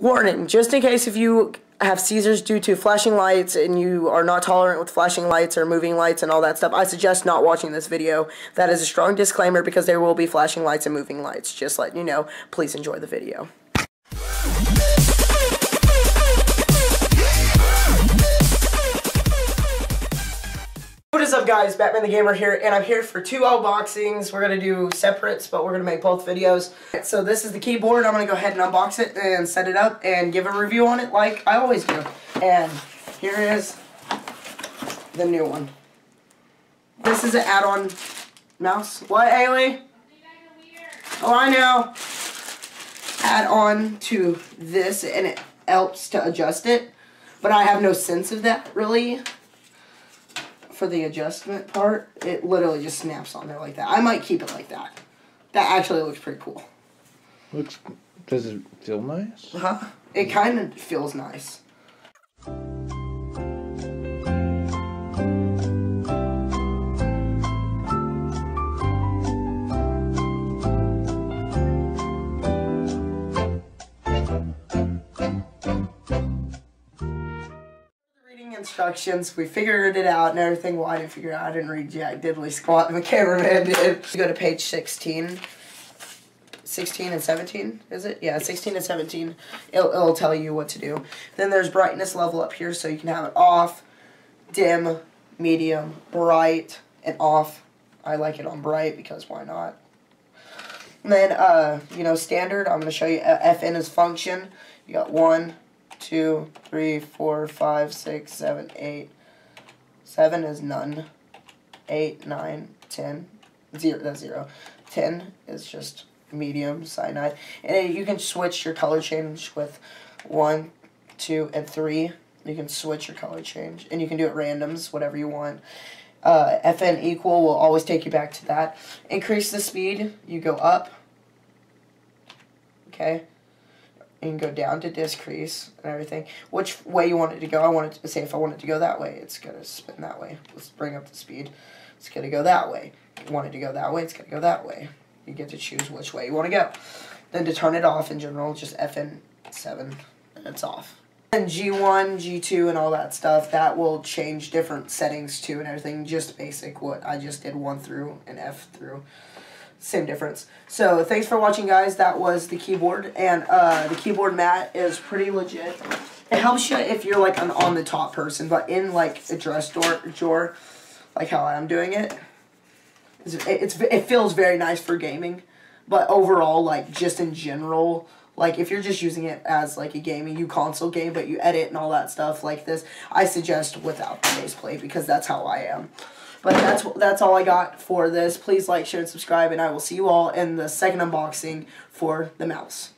Warning, just in case if you have seizures due to flashing lights and you are not tolerant with flashing lights or moving lights and all that stuff, I suggest not watching this video. That is a strong disclaimer because there will be flashing lights and moving lights. Just let you know, please enjoy the video. Up guys, Batman the Gamer here, and I'm here for two unboxings. We're going to do separates, but we're going to make both videos. So this is the keyboard. I'm going to go ahead and unbox it and set it up and give a review on it like I always do. And here is the new one. This is an add-on mouse. What, Haley? Oh, I know. Add on to this, and it helps to adjust it. But I have no sense of that, really for the adjustment part, it literally just snaps on there like that. I might keep it like that. That actually looks pretty cool. Looks. Does it feel nice? Huh? It kind of feels nice. Instructions. We figured it out and everything. Well, I didn't figure it out. I didn't read jack diddly squat. The cameraman did. You go to page 16. 16 and 17, is it? Yeah, 16 and 17. It'll, it'll tell you what to do. Then there's brightness level up here, so you can have it off, dim, medium, bright, and off. I like it on bright because why not? And then, uh, you know, standard, I'm going to show you FN is function. You got one, two, three, four, five, six, seven, eight. Seven is none. Eight, nine, ten. Zero, that's zero. Ten is just medium cyanide. And you can switch your color change with one, two, and three. You can switch your color change. And you can do it randoms, whatever you want. Uh, FN equal will always take you back to that. Increase the speed, you go up. Okay and go down to decrease and everything. Which way you want it to go. I want it to say if I want it to go that way, it's going to spin that way. Let's bring up the speed. It's going to go that way. If you want it to go that way, it's going to go that way. You get to choose which way you want to go. Then to turn it off in general, just FN7 and it's off. And G1, G2, and all that stuff, that will change different settings too and everything. Just basic what I just did 1 through and F through same difference. So thanks for watching, guys. That was the keyboard, and uh, the keyboard mat is pretty legit. It helps you if you're like an on the top person, but in like a dress door drawer, like how I'm doing it, it's, it's it feels very nice for gaming. But overall, like just in general, like if you're just using it as like a gaming, you console game, but you edit and all that stuff like this, I suggest without the faceplate because that's how I am. But that's that's all I got for this. Please like, share, and subscribe, and I will see you all in the second unboxing for the mouse.